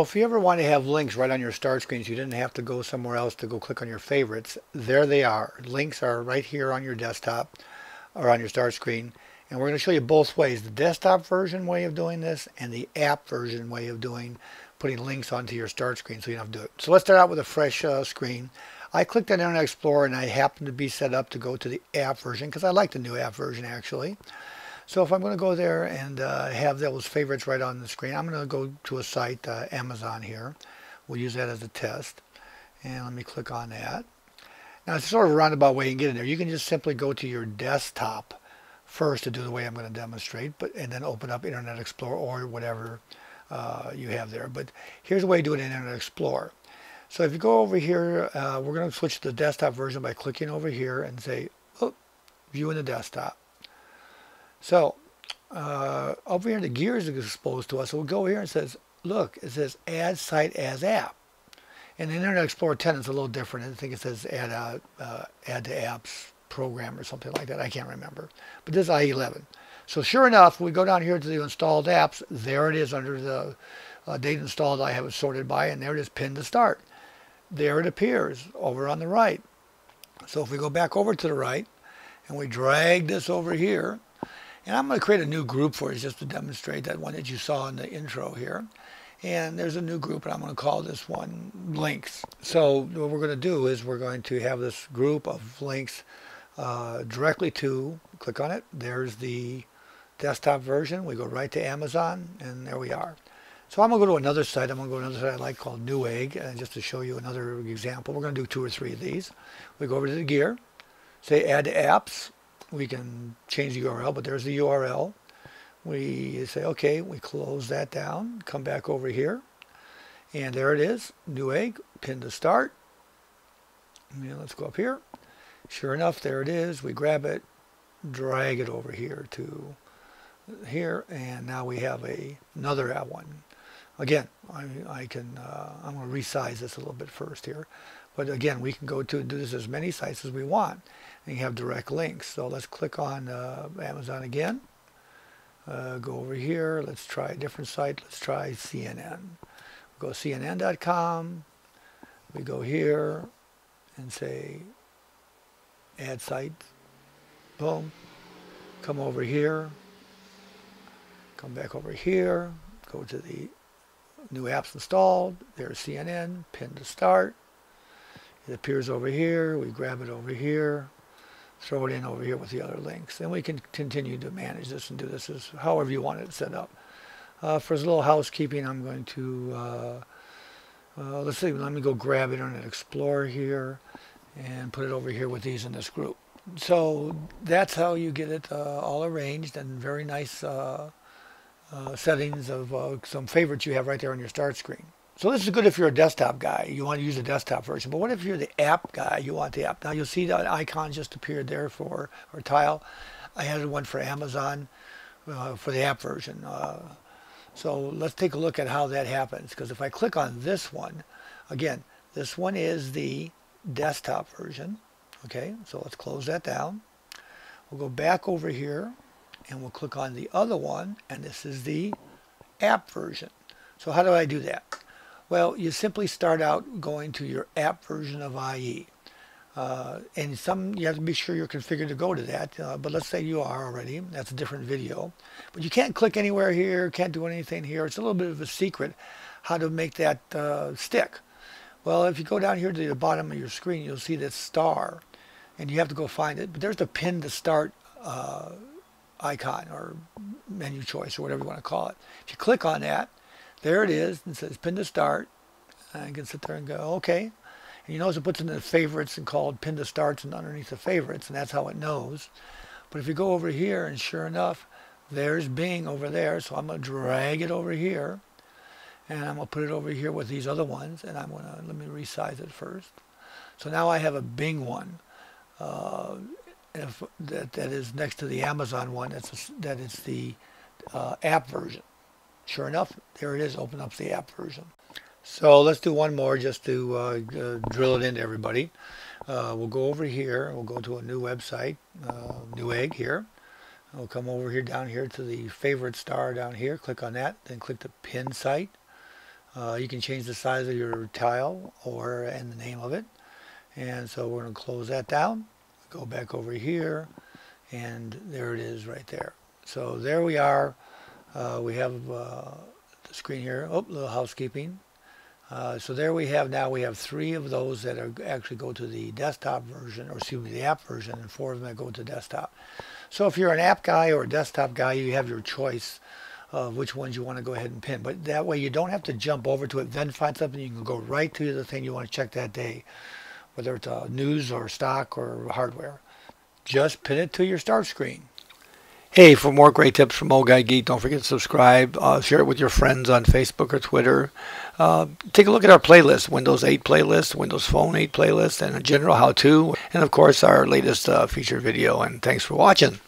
If you ever want to have links right on your start screen so you didn't have to go somewhere else to go click on your favorites, there they are. Links are right here on your desktop or on your start screen. And we're going to show you both ways, the desktop version way of doing this and the app version way of doing putting links onto your start screen so you don't have to do it. So let's start out with a fresh uh, screen. I clicked on Internet Explorer and I happen to be set up to go to the app version because I like the new app version actually. So if I'm going to go there and uh, have those favorites right on the screen, I'm going to go to a site, uh, Amazon here. We'll use that as a test. And let me click on that. Now it's sort of a roundabout way you can get in there. You can just simply go to your desktop first to do the way I'm going to demonstrate, but and then open up Internet Explorer or whatever uh, you have there. But here's the way to do it in Internet Explorer. So if you go over here, uh, we're going to switch to the desktop version by clicking over here and say, oh, view in the desktop. So uh, over here, the gears is exposed to us. So we'll go here and says, look, it says add site as app. And in Internet Explorer 10, it's a little different. I think it says add, uh, uh, add to apps program or something like that. I can't remember. But this is IE11. So sure enough, we go down here to the installed apps. There it is under the uh, date installed. I have it sorted by, and there it is pinned to start. There it appears over on the right. So if we go back over to the right, and we drag this over here, and I'm going to create a new group for you just to demonstrate that one that you saw in the intro here. And there's a new group, and I'm going to call this one links. So what we're going to do is we're going to have this group of links uh, directly to, click on it, there's the desktop version. We go right to Amazon, and there we are. So I'm going to go to another site. I'm going to go to another site I like called Newegg, and just to show you another example. We're going to do two or three of these. We go over to the gear, say add to apps, we can change the URL, but there's the URL. We say, okay, we close that down, come back over here, and there it is, Newegg, pin to start. Let's go up here. Sure enough, there it is. We grab it, drag it over here to here, and now we have a, another one. Again, I, I can, uh, I'm going to resize this a little bit first here. But again, we can go to do this as many sites as we want. And you have direct links. So let's click on uh, Amazon again. Uh, go over here. Let's try a different site. Let's try CNN. Go CNN.com. We go here and say add site. Boom. Come over here. Come back over here. Go to the new apps installed. There's CNN. Pin to start. It appears over here. We grab it over here, throw it in over here with the other links. And we can continue to manage this and do this as however you want it set up. Uh, for a little housekeeping, I'm going to, uh, uh, let's see, let me go grab Internet Explorer here and put it over here with these in this group. So that's how you get it uh, all arranged and very nice uh, uh, settings of some favorites you have right there on your start screen. So this is good if you're a desktop guy. You want to use the desktop version. But what if you're the app guy? You want the app. Now you'll see that icon just appeared there for our tile. I added one for Amazon uh, for the app version. Uh, so let's take a look at how that happens. Because if I click on this one, again, this one is the desktop version. Okay, so let's close that down. We'll go back over here and we'll click on the other one. And this is the app version. So how do I do that? Well, you simply start out going to your app version of IE. Uh, and some you have to be sure you're configured to go to that. Uh, but let's say you are already. That's a different video. But you can't click anywhere here, can't do anything here. It's a little bit of a secret how to make that uh, stick. Well, if you go down here to the bottom of your screen, you'll see this star. And you have to go find it. But there's the pin to start uh, icon or menu choice or whatever you want to call it. If you click on that, there it is. It says pin to start. I can sit there and go, okay. And you notice it puts in the favorites and called pin to starts and underneath the favorites, and that's how it knows. But if you go over here, and sure enough, there's Bing over there. So I'm going to drag it over here. And I'm going to put it over here with these other ones. And I'm going to, let me resize it first. So now I have a Bing one. Uh, if, that, that is next to the Amazon one. That's a, that is the uh, app version. Sure enough, there it is, open up the app version. So let's do one more just to uh, uh, drill it into everybody. Uh, we'll go over here, we'll go to a new website, uh, Newegg here. We'll come over here down here to the favorite star down here, click on that, then click the pin site. Uh, you can change the size of your tile or and the name of it. And so we're going to close that down. Go back over here and there it is right there. So there we are. Uh, we have uh, the screen here. Oh, little housekeeping. Uh, so there we have now we have three of those that are actually go to the desktop version or excuse me the app version and four of them that go to desktop. So if you're an app guy or a desktop guy you have your choice of which ones you want to go ahead and pin. But that way you don't have to jump over to it then find something you can go right to the thing you want to check that day whether it's uh, news or stock or hardware. Just pin it to your start screen. Hey, for more great tips from Old Guy Geek, don't forget to subscribe. Uh, share it with your friends on Facebook or Twitter. Uh, take a look at our playlist Windows 8 playlist, Windows Phone 8 playlist, and a general how to. And of course, our latest uh, feature video. And thanks for watching.